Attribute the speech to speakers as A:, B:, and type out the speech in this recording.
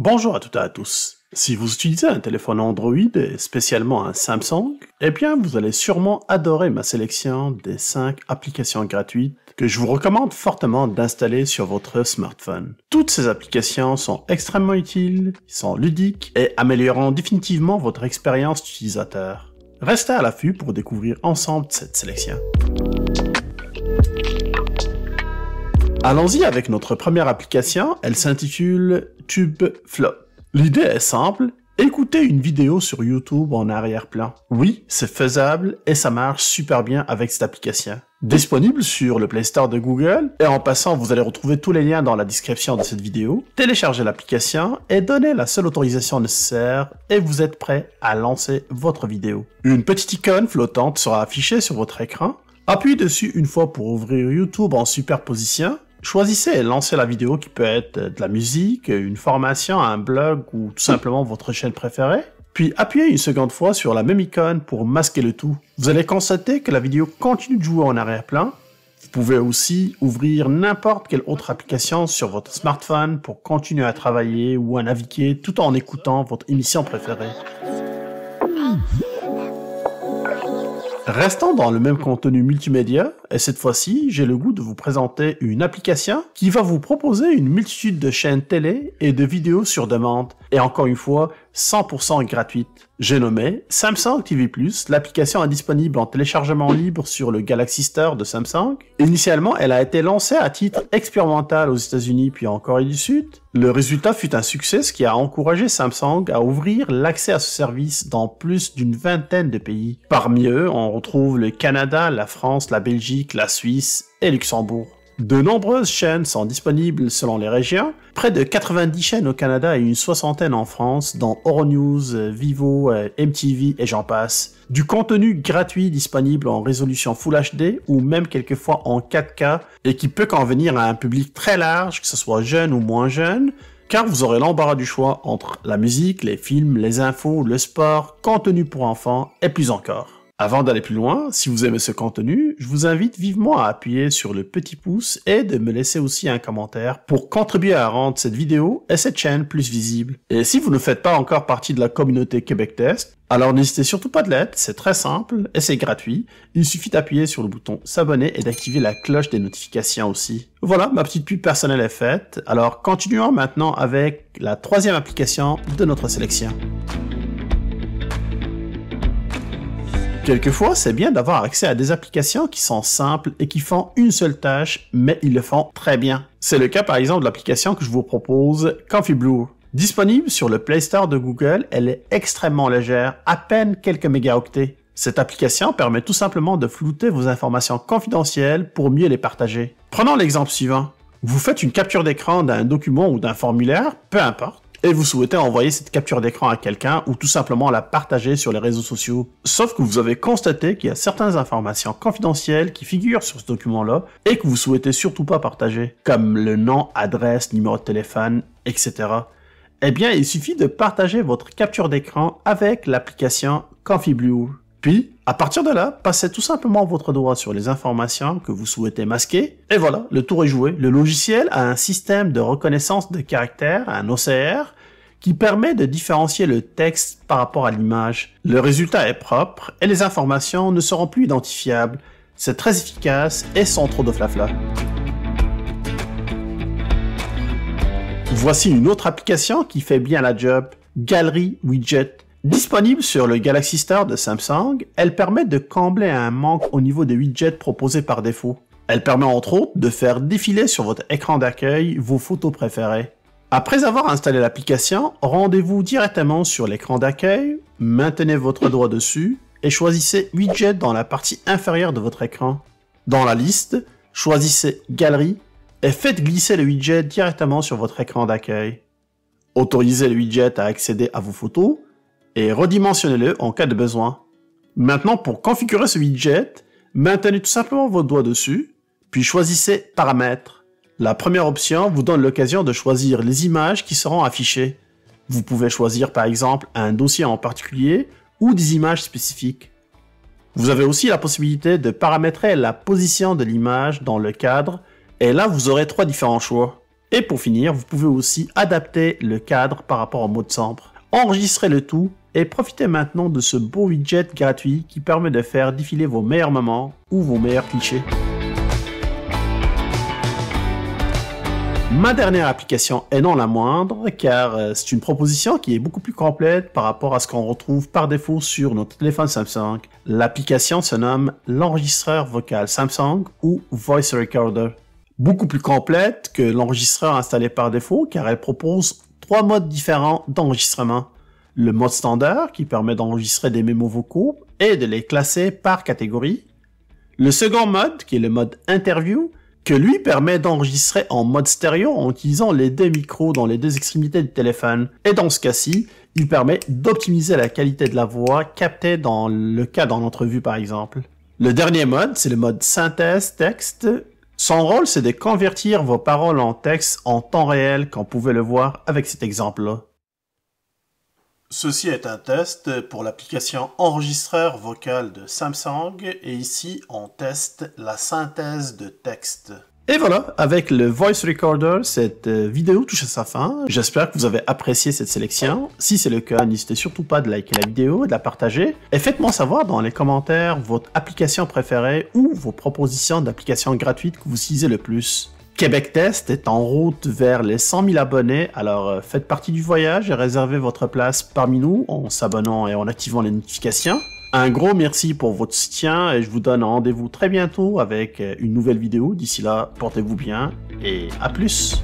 A: Bonjour à toutes et à tous. Si vous utilisez un téléphone Android et spécialement un Samsung, eh bien vous allez sûrement adorer ma sélection des 5 applications gratuites que je vous recommande fortement d'installer sur votre smartphone. Toutes ces applications sont extrêmement utiles, sont ludiques et amélioreront définitivement votre expérience d'utilisateur. Restez à l'affût pour découvrir ensemble cette sélection. Allons-y avec notre première application, elle s'intitule TubeFlop. L'idée est simple, écoutez une vidéo sur YouTube en arrière-plan. Oui, c'est faisable et ça marche super bien avec cette application. Disponible sur le Play Store de Google, et en passant vous allez retrouver tous les liens dans la description de cette vidéo. Téléchargez l'application et donnez la seule autorisation nécessaire et vous êtes prêt à lancer votre vidéo. Une petite icône flottante sera affichée sur votre écran. Appuyez dessus une fois pour ouvrir YouTube en superposition Choisissez et lancez la vidéo qui peut être de la musique, une formation, un blog ou tout simplement votre chaîne préférée. Puis appuyez une seconde fois sur la même icône pour masquer le tout. Vous allez constater que la vidéo continue de jouer en arrière-plan. Vous pouvez aussi ouvrir n'importe quelle autre application sur votre smartphone pour continuer à travailler ou à naviguer tout en écoutant votre émission préférée. Restons dans le même contenu multimédia, et cette fois-ci, j'ai le goût de vous présenter une application qui va vous proposer une multitude de chaînes télé et de vidéos sur demande, et encore une fois, 100% gratuite. J'ai nommé Samsung TV+, l'application est disponible en téléchargement libre sur le Galaxy Store de Samsung. Initialement, elle a été lancée à titre expérimental aux États-Unis puis en Corée du Sud. Le résultat fut un succès, ce qui a encouragé Samsung à ouvrir l'accès à ce service dans plus d'une vingtaine de pays. Parmi eux, on retrouve le Canada, la France, la Belgique, la Suisse et Luxembourg. De nombreuses chaînes sont disponibles selon les régions, près de 90 chaînes au Canada et une soixantaine en France, dont Euronews, Vivo, MTV et j'en passe. Du contenu gratuit disponible en résolution Full HD ou même quelquefois en 4K et qui peut convenir à un public très large, que ce soit jeune ou moins jeune, car vous aurez l'embarras du choix entre la musique, les films, les infos, le sport, contenu pour enfants et plus encore. Avant d'aller plus loin, si vous aimez ce contenu, je vous invite vivement à appuyer sur le petit pouce et de me laisser aussi un commentaire pour contribuer à rendre cette vidéo et cette chaîne plus visible. Et si vous ne faites pas encore partie de la communauté Québec Test, alors n'hésitez surtout pas de l'être, c'est très simple et c'est gratuit. Il suffit d'appuyer sur le bouton s'abonner et d'activer la cloche des notifications aussi. Voilà, ma petite pub personnelle est faite. Alors continuons maintenant avec la troisième application de notre sélection. Quelquefois, c'est bien d'avoir accès à des applications qui sont simples et qui font une seule tâche, mais ils le font très bien. C'est le cas par exemple de l'application que je vous propose, Blue. Disponible sur le Play Store de Google, elle est extrêmement légère, à peine quelques mégaoctets. Cette application permet tout simplement de flouter vos informations confidentielles pour mieux les partager. Prenons l'exemple suivant. Vous faites une capture d'écran d'un document ou d'un formulaire, peu importe et vous souhaitez envoyer cette capture d'écran à quelqu'un ou tout simplement la partager sur les réseaux sociaux. Sauf que vous avez constaté qu'il y a certaines informations confidentielles qui figurent sur ce document-là et que vous souhaitez surtout pas partager, comme le nom, adresse, numéro de téléphone, etc. Eh bien, il suffit de partager votre capture d'écran avec l'application ConfiBlue. Puis, à partir de là, passez tout simplement votre doigt sur les informations que vous souhaitez masquer, et voilà, le tour est joué. Le logiciel a un système de reconnaissance de caractères, un OCR, qui permet de différencier le texte par rapport à l'image. Le résultat est propre, et les informations ne seront plus identifiables. C'est très efficace et sans trop de flafla. Voici une autre application qui fait bien la job, Gallery Widget. Disponible sur le Galaxy Star de Samsung, elle permet de combler un manque au niveau des widgets proposés par défaut. Elle permet entre autres de faire défiler sur votre écran d'accueil vos photos préférées. Après avoir installé l'application, rendez-vous directement sur l'écran d'accueil, maintenez votre doigt dessus et choisissez Widget dans la partie inférieure de votre écran. Dans la liste, choisissez Galerie et faites glisser le widget directement sur votre écran d'accueil. Autorisez le widget à accéder à vos photos et redimensionnez-le en cas de besoin. Maintenant, pour configurer ce widget, maintenez tout simplement votre doigt dessus, puis choisissez Paramètres. La première option vous donne l'occasion de choisir les images qui seront affichées. Vous pouvez choisir par exemple un dossier en particulier ou des images spécifiques. Vous avez aussi la possibilité de paramétrer la position de l'image dans le cadre, et là vous aurez trois différents choix. Et pour finir, vous pouvez aussi adapter le cadre par rapport au mode sombre. Enregistrez le tout et profitez maintenant de ce beau widget gratuit qui permet de faire défiler vos meilleurs moments ou vos meilleurs clichés. Ma dernière application est non la moindre car euh, c'est une proposition qui est beaucoup plus complète par rapport à ce qu'on retrouve par défaut sur notre téléphone Samsung. L'application se nomme l'enregistreur vocal Samsung ou Voice Recorder. Beaucoup plus complète que l'enregistreur installé par défaut car elle propose trois modes différents d'enregistrement. Le mode standard qui permet d'enregistrer des mémos vocaux et de les classer par catégorie. Le second mode qui est le mode interview que lui permet d'enregistrer en mode stéréo en utilisant les deux micros dans les deux extrémités du téléphone. Et dans ce cas-ci, il permet d'optimiser la qualité de la voix captée dans le cas d'une entrevue par exemple. Le dernier mode, c'est le mode synthèse texte. Son rôle, c'est de convertir vos paroles en texte en temps réel, comme vous pouvez le voir avec cet exemple-là. Ceci est un test pour l'application enregistreur vocal de Samsung et ici on teste la synthèse de texte. Et voilà, avec le Voice Recorder, cette euh, vidéo touche à sa fin. J'espère que vous avez apprécié cette sélection. Si c'est le cas, n'hésitez surtout pas de liker la vidéo et de la partager. Et faites-moi savoir dans les commentaires votre application préférée ou vos propositions d'applications gratuites que vous utilisez le plus. Québec Test est en route vers les 100 000 abonnés, alors euh, faites partie du voyage et réservez votre place parmi nous en s'abonnant et en activant les notifications. Un gros merci pour votre soutien et je vous donne rendez-vous très bientôt avec euh, une nouvelle vidéo. D'ici là, portez-vous bien et à plus